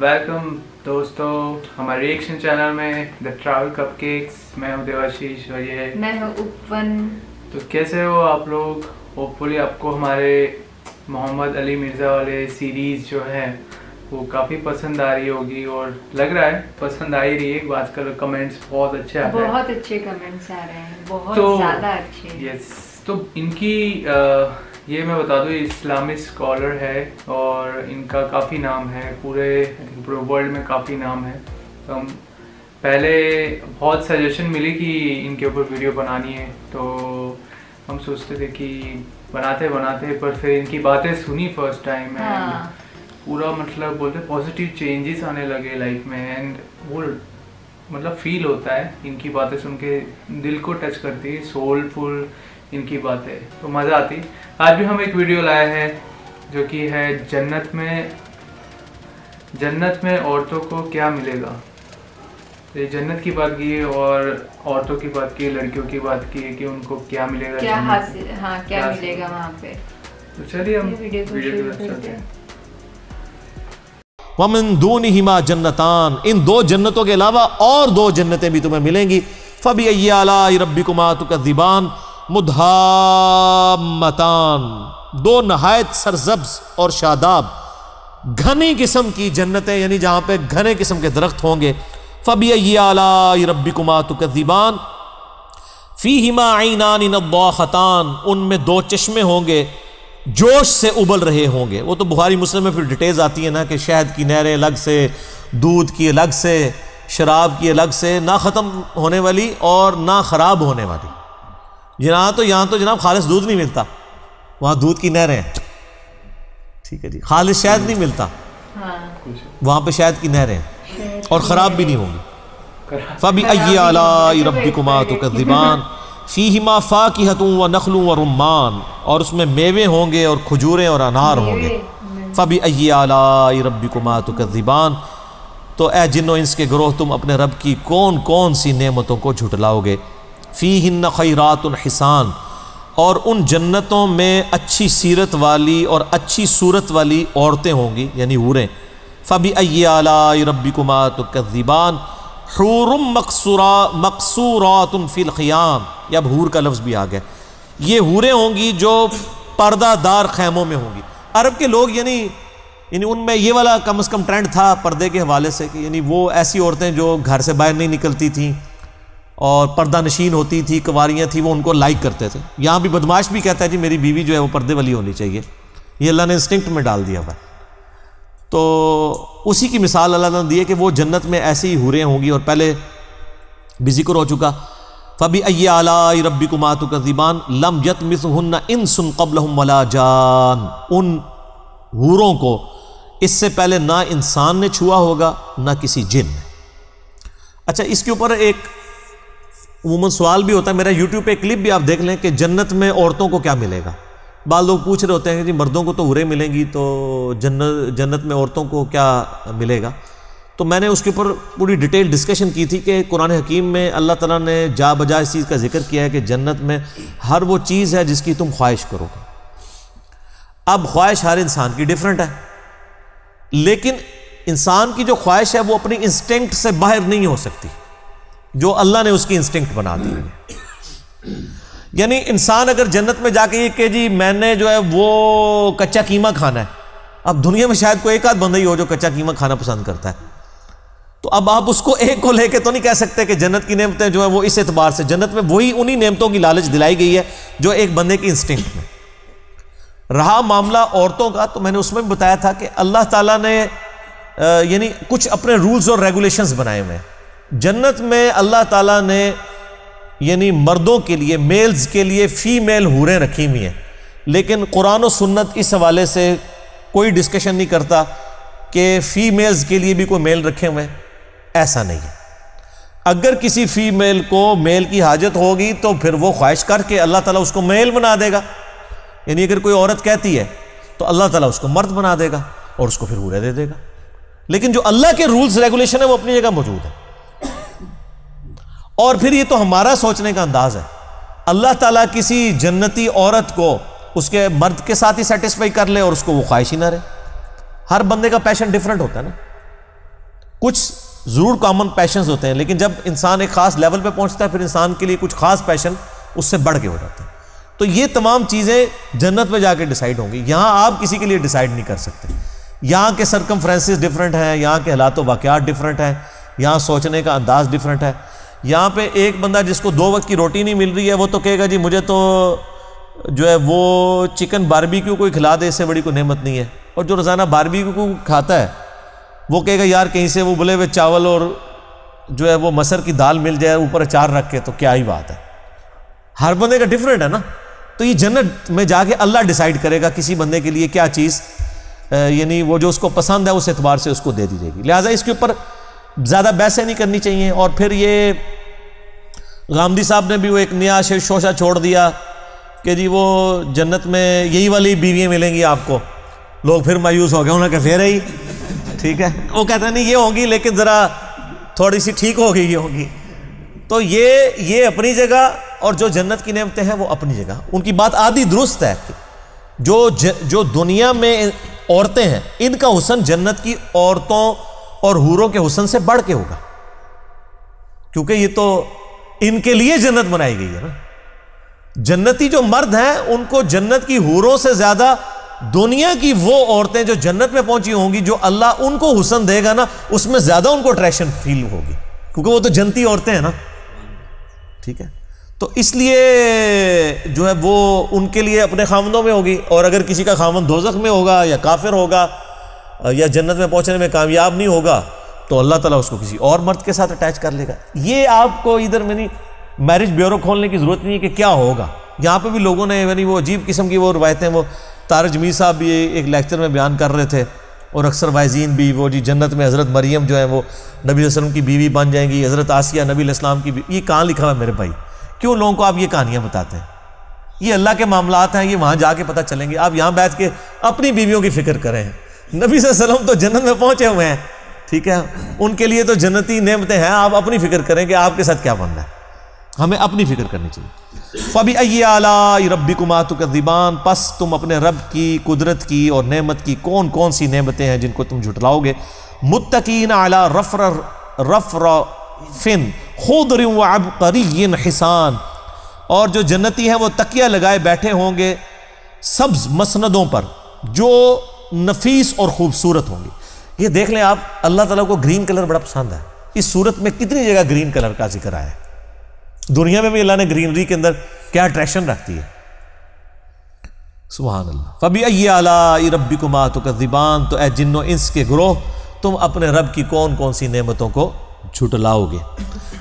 Welcome दोस्तों हमारे reaction channel में द ट्रैवल कपकेक्स मैं हूँ देवाशीष और ये मैं हूँ उपवन। तो कैसे हो आप लोग? होपफुली आपको हमारे मोहम्मद अली मिर्ज़ा वाले सीरीज़ जो है वो काफ़ी पसंद आ रही होगी और लग रहा है पसंद आ ही रही है। आजकल कमेंट्स बहुत अच्छे आ रहे हैं। बहुत अच्छे कमेंट्स आ रहे हैं बहुत तो ज़्यादा अच्छे। यस तो इनकी अ, ये मैं बता दूँ इस्लामिक स्कॉलर है और इनका काफ़ी नाम है पूरे पूरे वर्ल्ड में काफ़ी नाम है। तो हम पहले बहुत सजेशन मिली कि इनके ऊपर वीडियो बनानी है तो हम सोचते थे कि बनाते बनाते पर फिर इनकी बातें सुनी फ़र्स्ट टाइम एंड हाँ। पूरा मतलब बोलते पॉजिटिव चेंजेस आने लगे लाइफ में एंड वो मतलब फील होता है इनकी बातें सुन के दिल को टच करती है सोलफुल इनकी बातें। तो मज़ा आती। आज भी हम एक वीडियो लाए हैं जो कि है जन्नत में जन्नत में औरतों को क्या मिलेगा? तो ये जन्नत की बात की और औरतों की बात की लड़कियों की बात की कि उनको क्या मिलेगा क्या हासिल हाँ क्या क्या मिलेगा वहाँ पे? तो चलिए हम वीडियो को वीडियो की शुरू तरफ़ करते चलते हैं। वमन दून हिमा जन्नतान। इन दो जन्नतों के अलावा और दो जन्नतें भी तुम्हें मिलेंगी। फबी अला रबी कुमा तुकदीबान मुधामतान दो नहायत सरजब्स और शादाब। घनी किस्म की जन्नतें, यानी जहाँ पे घने किस्म के दरख्त होंगे। फबी अला रबी कुमा तुकदीबान फ़ी हिमा आईनान नब्बाखतान उनमें दो चश्मे होंगे, जोश से उबल रहे होंगे। वो तो बुखारी मुस्लिम में फिर डिटेल्स आती है ना कि शहद की नहरें अलग से, दूध की अलग से, शराब की अलग से, ना ख़त्म होने वाली और ना ख़राब होने वाली। यहाँ तो यहाँ तो जनाब खालिश दूध नहीं मिलता। वहाँ दूध की नहरें हैं। ठीक है जी। खालिश शहद नहीं मिलता। हाँ। वहाँ पे शहद की नहरें हैं। और ख़राब भी नहीं होंगी। फबी अला रबी कुमा तो कदीबान फ़ीहिमा फ़ा की हतूँ व नखलूँ व रुमान और उसमें मेवे होंगे और खजूरें और अनार होंगे। फ़बी अला रबी कुमा तो कदीबान तो ए जिन्नो इंस के ग्रोह तुम अपने रब की कौन कौन सी नेमतों को झुटलाओगे? फ़ी हिन्न खैरात हिसान, और उन जन्नतों में अच्छी सीरत वाली और अच्छी सूरत वाली औरतें होंगी, यानी हूरें। फ़बी अला रबी कुमा कदीबान हूरुम मकसूरा, मकसूरातुन या हूर का लफ्ज़ भी आ गया। ये हूरें होंगी जो पर्दादार खैमों में होंगी। अरब के लोग, यानी यानी उनमें ये वाला कम अज़ कम ट्रेंड था पर्दे के हवाले से कि, यानी वो ऐसी औरतें जो घर से बाहर नहीं निकलती थीं। और पर्दा नशीन होती थी, कवारियाँ थी, वो उनको लाइक करते थे। यहाँ भी बदमाश भी कहता है, जी, मेरी बीवी जो है वो पर्दे वाली होनी चाहिए। ये अल्लाह ने इंस्टिंक्ट में डाल दिया हुआ तो उसी की मिसाल अल्लाह ने दी है कि वो जन्नत में ऐसी ही हुरें होंगी और पहले भी ज़िक्र हो चुका। फ़बी अला रबी कुमात कदीबान लम यत मिस इन सुन कबल वला जान। उन हूरों को इससे पहले ना इंसान ने छुआ होगा, ना किसी जिन ने। अच्छा इसके ऊपर एक उमूमन सवाल भी होता है, मेरा यूट्यूब पे क्लिप भी आप देख लें कि जन्नत में औरतों को क्या मिलेगा। बाल लोग पूछ रहे होते हैं कि जी, मर्दों को तो हुरे मिलेंगी तो जन्नत जन्नत में औरतों को क्या मिलेगा? तो मैंने उसके ऊपर पूरी डिटेल डिस्कशन की थी कि कुरान हकीम में अल्लाह ताला ने जा बजा इस चीज़ का ज़िक्र किया है कि जन्नत में हर वो चीज़ है जिसकी तुम ख्वाहिश करोगे। अब ख्वाहिश हर इंसान की डिफरेंट है। लेकिन इंसान की जो ख्वाहिश है, वो अपनी इंस्टिंक्ट से बाहर नहीं हो सकती। जो अल्लाह ने उसकी इंस्टिंक्ट बना दी। है यानी इंसान अगर जन्नत में जाके ये कि जी, मैंने जो है वो कच्चा कीमा खाना है। अब दुनिया में शायद कोई एक आध बंदा ही हो जो कच्चा कीमा खाना पसंद करता है। तो अब आप उसको एक को लेके तो नहीं कह सकते कि जन्नत की नेमतें जो है वो इस एतबार से, जन्नत में वही उन्हीं नेमतों की लालच दिलाई गई है जो एक बंदे की इंस्टिंक्ट में। रहा मामला औरतों का तो मैंने उसमें भी बताया था कि अल्लाह ताला ने यानी कुछ अपने रूल्स और रेगुलेशंस बनाए हुए हैं। जन्नत में अल्लाह ताला ने, यानी मर्दों के लिए, मेल्स के लिए फीमेल हूरें रखी हुई हैं। लेकिन कुरान और सुन्नत इस हवाले से कोई डिस्कशन नहीं करता कि फीमेल्स के लिए भी कोई मेल रखे हुए हैं। ऐसा नहीं है। अगर किसी फीमेल को मेल की हाजत होगी तो फिर वो ख्वाहिश करके अल्लाह ताला उसको मेल बना देगा। यानी अगर कोई औरत कहती है तो अल्लाह ताला उसको मर्द बना देगा और उसको फिर हूरें दे देगा। लेकिन जो अल्लाह के रूल्स रेगुलेशन है, वो अपनी जगह मौजूद है। और फिर ये तो हमारा सोचने का अंदाज है। अल्लाह ताला किसी जन्नती औरत को उसके मर्द के साथ ही सेटिस्फाई कर ले और उसको वो ख्वाहिश ही ना रहे। हर बंदे का पैशन डिफरेंट होता है ना। कुछ ज़रूर कॉमन पैशंस होते हैं, लेकिन जब इंसान एक ख़ास लेवल पे पहुँचता है, फिर इंसान के लिए कुछ खास पैशन उससे बढ़ के हो जाता है। तो ये तमाम चीज़ें जन्नत में जाके डिसाइड होंगी। यहाँ आप किसी के लिए डिसाइड नहीं कर सकते। यहाँ के सरकम डिफरेंट हैं, यहाँ के हालात वाक़ात डिफरेंट हैं, यहाँ सोचने का अंदाज डिफरेंट है। यहाँ पे एक बंदा जिसको दो वक्त की रोटी नहीं मिल रही है, वो तो कहेगा, जी, मुझे तो जो है, वो चिकन बारबेक्यू कोई खिला दे, इससे बड़ी कोई नेमत नहीं है। और जो रोज़ाना बारबेक्यू को खाता है, वो कहेगा, यार, कहीं से वो बुले हुए चावल और जो है, वो मसर की दाल मिल जाए, ऊपर अचार रख के तो क्या ही बात है। हर बंदे का डिफरेंट है ना? तो ये जन्नत में जाके अल्लाह डिसाइड करेगा, किसी बंदे के लिए क्या चीज़ यानी वो जो उसको पसंद है, उस एतबार से उसको दे दी जाएगी। लिहाजा इसके ऊपर ज़्यादा बहसें नहीं करनी चाहिए। और फिर ये गांधी साहब ने भी वो एक नया शोशा छोड़ दिया कि जी वो जन्नत में यही वाली बीवियाँ मिलेंगी आपको। लोग फिर मायूस हो गए उन्होंने कहा फिर ही ठीक है? वो कहता नहीं ये होगी लेकिन ज़रा थोड़ी सी ठीक होगी ये होगी। तो ये ये अपनी जगह और जो जन्नत की नेमतें हैं वो अपनी जगह। उनकी बात आधी दुरुस्त है। जो ज, जो दुनिया में औरतें हैं इनका हुसन जन्नत की औरतों और हूरों के हुसन से बढ़ के होगा। क्योंकि ये तो इनके लिए जन्नत बनाई गई है ना। जन्नती जो मर्द हैं, उनको जन्नत की हूरों से ज़्यादा दुनिया की वो औरतें जो जन्नत में पहुँची होंगी, जो अल्लाह उनको हुसन देगा ना, उसमें ज़्यादा उनको अट्रैक्शन फील होगी। क्योंकि वो तो जनती औरतें हैं ना। ठीक है? तो इसलिए जो है वो उनके लिए अपने खामदों में होगी, और अगर किसी का खामन दोजख में होगा या काफिर होगा या जन्नत में पहुँचने में कामयाब नहीं होगा तो अल्लाह ताला उसको किसी और मर्द के साथ अटैच कर लेगा। ये आपको इधर में नहीं मैरिज ब्यूरो खोलने की ज़रूरत नहीं है कि क्या होगा। यहाँ पे भी लोगों ने यानी वो अजीब किस्म की वो रवायतें, वो तार जमीर साहब भी एक लेक्चर में बयान कर रहे थे, और अक्सर वाइजीन भी वो जी जन्नत में हज़रत मरीम जो है वो नबी वसलम की बीवी बन जाएँगी, हज़रत आसिया नबी इस्लाम की ये कहाँ लिखा हुआ है मेरे भाई? क्यों लोगों को आप ये कहानियाँ बताते हैं? ये अल्लाह के मामला हैं, ये वहाँ जाके पता चलेंगे। आप यहाँ बैठ के अपनी बीवियों की फ़िक्र करें। नबी वसलम तो जन्नत में पहुँचे हुए हैं, ठीक है? उनके लिए तो जन्नती नेमतें हैं, आप अपनी फ़िक्र करें कि आपके साथ क्या बनना है। हमें अपनी फ़िक्र करनी चाहिए। फबी आला रबी दिबान पस तुम अपने रब की, कुदरत की और नेमत की कौन कौन सी नेमतें हैं जिनको तुम झुटलाओगे? मुत्तकीन आला रफर रफर फिन खुद अबकरीन हिसान। और जो जन्नती हैं, वो तकिया लगाए बैठे होंगे, सब्ज मसनदों पर, जो नफीस और ख़ूबसूरत होंगी। ये देख लें आप, अल्लाह ताला को ग्रीन कलर बड़ा पसंद है। इस सूरत में कितनी जगह ग्रीन कलर का ज़िक्र आया है। दुनिया में भी अल्लाह ने ग्रीनरी के अंदर क्या अट्रैक्शन रखती है? सुबहान अल्लाह फबी अला रबी को मातु का दिबान तो ए इंस के ग्रोह, तुम अपने रब की कौन कौन सी नेमतों को झुटलाओगे?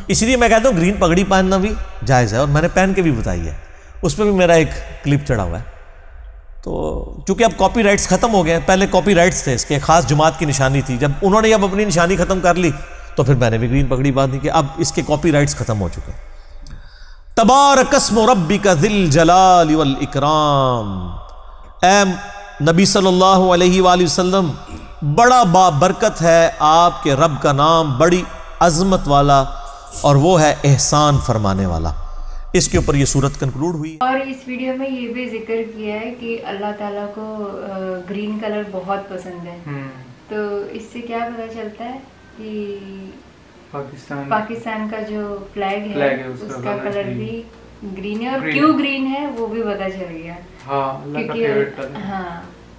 इसलिए मैं कहता हूँ ग्रीन पगड़ी पहनना भी जायज़ है। और मैंने पहन के भी बताई है। उस पर भी मेरा एक क्लिप चढ़ा हुआ है। तो चूँकि अब कॉपी राइट्स ख़त्म हो गए पहले कॉपी राइट्स थे इसके, खास जमात की निशानी थी। जब उन्होंने अब अपनी निशानी ख़त्म कर ली तो फिर मैंने भी ग्रीन पगड़ी बाँध दी कि। अब इसके कॉपी राइट्स ख़त्म हो चुके हैं। तबारकस्म रबी का दिल जलाल इकराम। एम, नबी सल्लल्लाहु अलैहि वसल्लम, बड़ा बाबरकत है आपके रब का नाम, बड़ी अजमत वाला, और वो है एहसान फरमाने वाला। इसके ऊपर ये सूरत कंक्लूड हुई। और इस वीडियो में ये भी ज़िक्र किया है कि अल्लाह ताला को ग्रीन कलर बहुत पसंद है। हम्म। तो इससे क्या पता चलता है कि पाकिस्तान। पाकिस्तान का जो फ्लैग है, फ्लैग है उसका, उसका कलर भी ग्रीन है। और ग्रीन क्यों ग्रीन है वो भी पता चल गया। हाँ, क्योंकि हाँ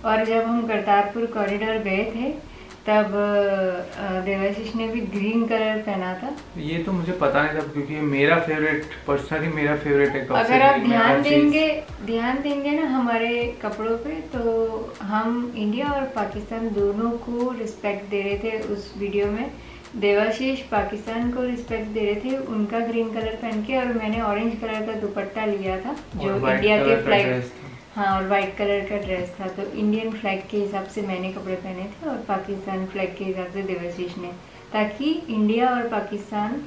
और जब हम करतारपुर कॉरिडोर गए थे तब देवाशीष ने भी ग्रीन कलर पहना था। ये तो मुझे पता नहीं था क्योंकि मेरा फेवरेट पर्सनली मेरा फेवरेट है अगर आप ध्यान देंगे ध्यान देंगे ना हमारे कपड़ों पे तो हम इंडिया और पाकिस्तान दोनों को रिस्पेक्ट दे रहे थे उस वीडियो में। देवाशीष पाकिस्तान को रिस्पेक्ट दे रहे थे उनका ग्रीन कलर पहन के और मैंने ऑरेंज कलर का दुपट्टा लिया था जो इंडिया के फ्लैग हाँ और वाइट कलर का ड्रेस था तो इंडियन फ्लैग के हिसाब से मैंने कपड़े पहने थे और पाकिस्तान फ्लैग के हिसाब से देवाशीष ने। ताकि इंडिया और पाकिस्तान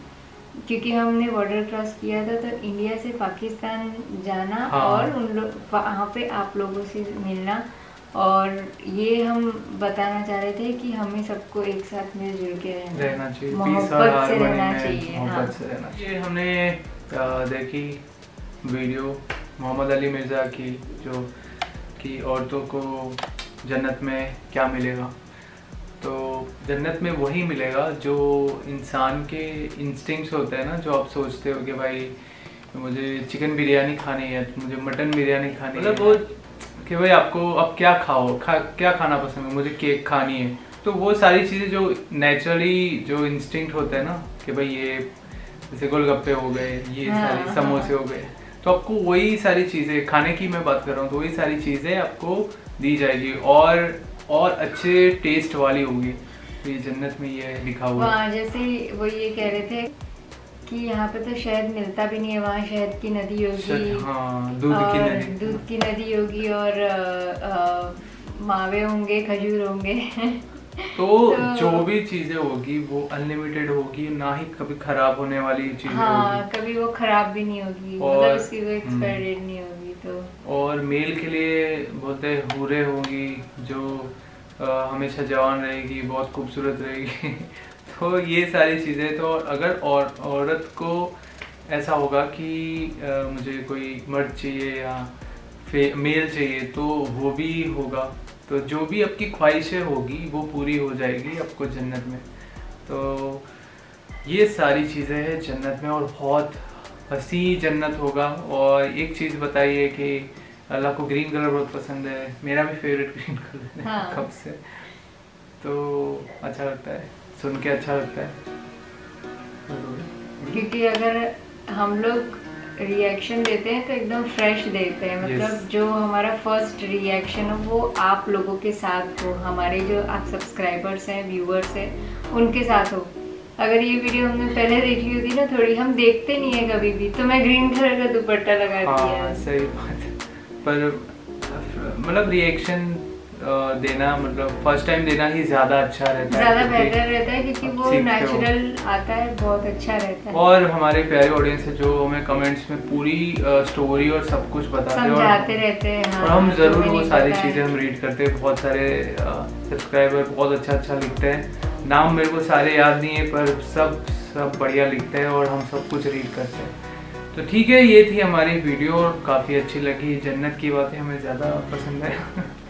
क्योंकि हमने बॉर्डर क्रॉस किया था तो इंडिया से पाकिस्तान जाना हाँ। और उन लोग वहाँ पे आप लोगों से मिलना। और ये हम बताना चाह रहे थे कि हमें सबको एक साथ मिलजुल के रहना। चाहिए। मोहब्बत से रहना चाहिए हाँ। से रहना चाहिए। हमने देखी वीडियो। मोहम्मद अली मिर्ज़ा की जो कि औरतों को जन्नत में क्या मिलेगा तो जन्नत में वही मिलेगा जो इंसान के इंस्टिंक्ट्स होते हैं ना जो आप सोचते हो कि भाई मुझे चिकन बिरयानी खानी है मुझे मटन बिरयानी खानी मतलब वो कि भाई आपको अब क्या खाओ खा क्या खाना पसंद है मुझे केक खानी है तो वो सारी चीज़ें जो नेचुरली जो इंस्टिंक्ट होता है ना कि भाई ये जैसे गोलगप्पे हो गए ये हाँ, सारी हाँ। समोसे हो गए तो आपको वही सारी चीज़ें खाने की मैं बात कर रहा हूँ तो वही सारी चीज़ें आपको दी जाएगी और और अच्छे टेस्ट वाली होगी। तो ये जन्नत में ये लिखा हुआ है। जैसे वो ये कह रहे थे कि यहाँ पे तो शहद मिलता भी नहीं है वहाँ शहद की नदी होगी। हाँ दूध की नदी। दूध की नदी होगी और अ, अ, मावे होंगे खजूर होंगे। तो तो- जो भी चीज़ें होगी वो अनलिमिटेड होगी ना ही कभी खराब होने वाली चीज़ें हाँ कभी वो खराब भी नहीं होगी और- मतलब कोई हम्म। एक्सपायरी नहीं होगी तो। और मेल के लिए बोलते हैं हूरे होंगी जो अ, हमेशा जवान रहेगी बहुत खूबसूरत रहेगी। तो ये सारी चीज़ें तो अगर और औरत को ऐसा होगा कि अ, मुझे कोई मर्द चाहिए या मेल चाहिए तो वो भी होगा। तो जो भी आपकी ख्वाहिशें होगी वो पूरी हो जाएगी आपको जन्नत में। तो ये सारी चीज़ें हैं जन्नत में और बहुत हसी जन्नत होगा। और एक चीज़ बताइए कि अल्लाह को ग्रीन कलर बहुत पसंद है। मेरा भी फेवरेट ग्रीन कलर है हाँ। कब से? तो अच्छा लगता है। सुन के अच्छा लगता है। क्योंकि अगर हम लोग रिएक्शन देते हैं तो एकदम फ्रेश देते हैं। मतलब Yes. जो हमारा फ़र्स्ट रिएक्शन हो वो आप लोगों के साथ हो हमारे जो आप सब्सक्राइबर्स हैं व्यूअर्स हैं उनके साथ हो। अगर ये वीडियो हमने पहले देखी होती ना थोड़ी हम देखते नहीं है कभी भी तो मैं ग्रीन कलर का दुपट्टा लगा दिया। हाँ सही बात पर मतलब रिएक्शन देना मतलब फ़र्स्ट टाइम देना ही ज़्यादा अच्छा रहता है ज़्यादा बेहतर रहता है क्योंकि वो नेचुरल आता है बहुत अच्छा रहता है। और हमारे प्यारे ऑडियंस है जो हमें कमेंट्स में पूरी स्टोरी और सब कुछ बताते हैं और- समझाते रहते हैं हाँ, और हम ज़रूर वो सारी चीज़ें हम रीड करते हैं बहुत सारे सब्सक्राइबर बहुत अच्छा अच्छा लिखते हैं। नाम मेरे को सारे याद नहीं है पर सब सब बढ़िया लिखते हैं और हम सब कुछ रीड करते हैं। तो ठीक है ये थी हमारी वीडियो और काफ़ी अच्छी लगी। जन्नत की बातें हमें ज़्यादा पसंद है।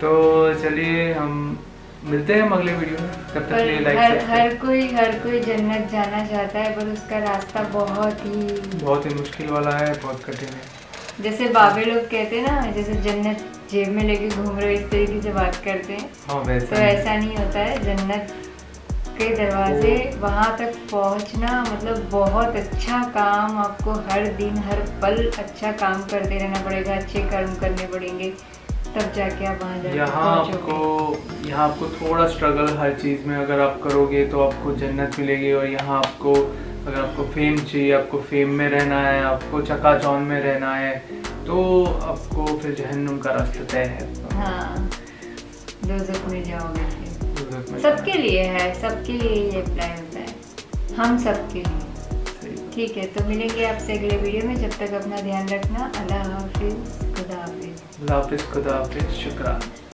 तो चलिए हम मिलते हैं हम अगले वीडियो में। तब तक लिए लाइक हर हर कोई हर कोई जन्नत जाना चाहता है पर उसका रास्ता बहुत ही बहुत ही मुश्किल वाला है बहुत कठिन है। जैसे बाबे लोग कहते हैं ना जैसे जन्नत जेब में लेके घूम रहे इस तरीके से बात करते हैं। हाँ तो ऐसा नहीं होता है जन्नत के दरवाजे वहाँ तक पहुँचना मतलब बहुत अच्छा काम आपको हर दिन हर पल अच्छा काम करते रहना पड़ेगा अच्छे कर्म करने पड़ेंगे। तब जाके आप वहाँ जाके यहाँ आपको यहाँ आपको थोड़ा स्ट्रगल हर चीज़ में अगर आप करोगे तो आपको जन्नत मिलेगी और यहाँ आपको अगर आपको फेम चाहिए आपको फेम में रहना है आपको चकाचौंध में रहना है तो आपको फिर जहन्नुम का रास्ता तय है। हाँ में जाओगे सबके लिए है सबके लिए ये अप्लाई होता है। हम सबके लिए। ठीक है तो मिलेंगे आपसे अगले वीडियो में। जब तक अपना ध्यान रखना अल्लाह हाफिज। खुदा हाफिज अल्लाह